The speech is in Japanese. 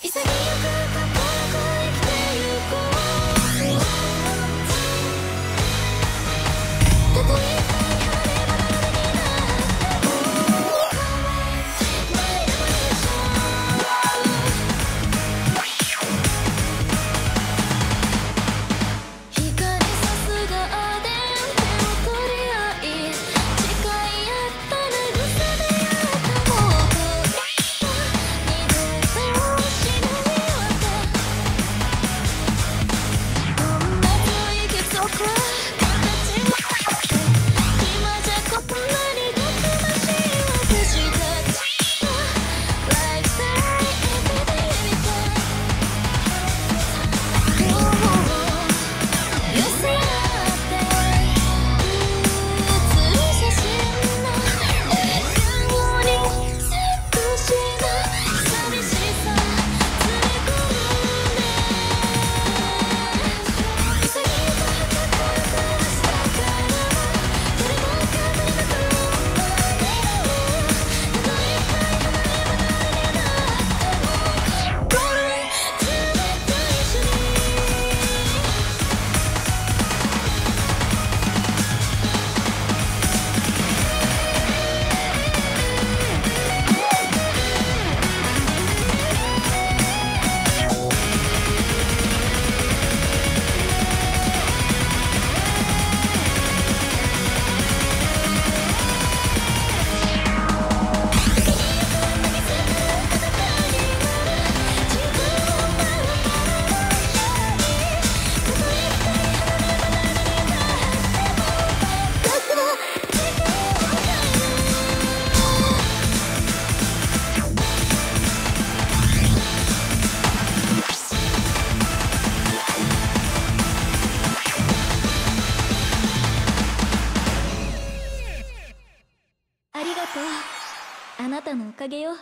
潔くあなたのおかげよ。